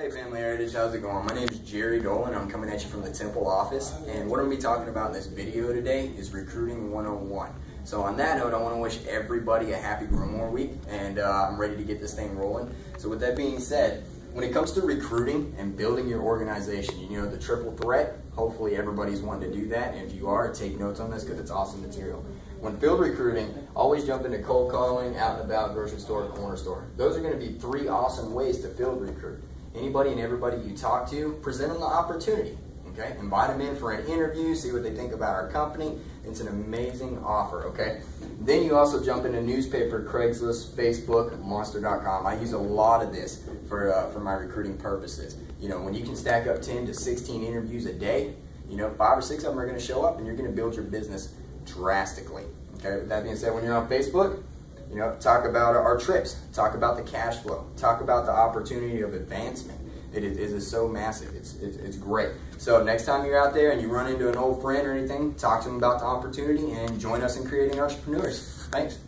Hey Family Heritage, how's it going? My name is Jerry Dolan. I'm coming at you from the Temple office. And what I'm going to be talking about in this video today is Recruiting 101. So on that note, I want to wish everybody a happy Growmore week and uh, I'm ready to get this thing rolling. So with that being said, when it comes to recruiting and building your organization, you know, the triple threat, hopefully everybody's wanting to do that. And if you are, take notes on this because it's awesome material. When field recruiting, always jump into cold calling, out and about, grocery store, corner store. Those are going to be three awesome ways to field recruit. Anybody and everybody you talk to, present them the opportunity. Okay, invite them in for an interview, see what they think about our company. It's an amazing offer. Okay, then you also jump into newspaper, Craigslist, Facebook, Monster.com. I use a lot of this for uh, for my recruiting purposes. You know, when you can stack up 10 to 16 interviews a day, you know, five or six of them are going to show up, and you're going to build your business drastically. Okay, with that being said, when you're on Facebook, you know, talk about our trips, talk about the cash flow, talk about the opportunity of advancement. It is, it is so massive. It's, it's, it's great. So next time you're out there and you run into an old friend or anything, talk to them about the opportunity and join us in creating entrepreneurs. Thanks.